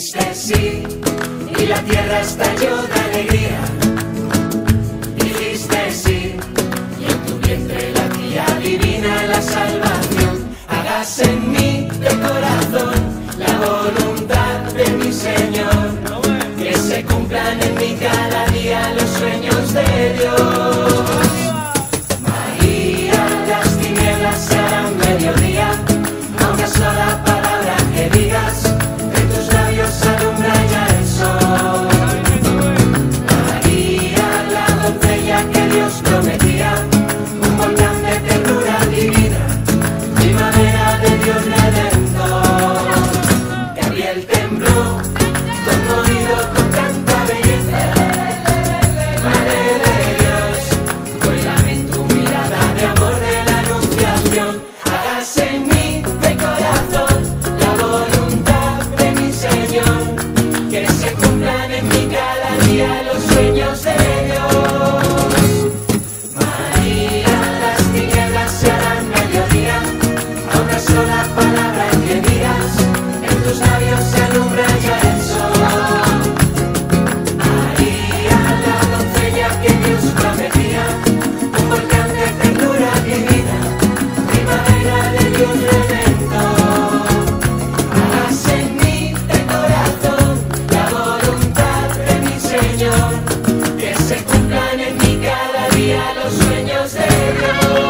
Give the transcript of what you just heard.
dijiste sí y la tierra estalló de alegría. Dijiste sí y en tu vientre la tía divina la salvación. Hagas en mí de corazón la voluntad de mi Señor. Que se cumplan en mí cada día los sueños de Dios. Sola palabra que miras en tus labios se alumbra ya el sol. Ahí a la doncella que Dios prometía, un volcán de ternura vivida, primavera de Dios reventor. Hágase en mí de corazón la voluntad de mi Señor, que se cumplan en mí cada día los sueños de Dios.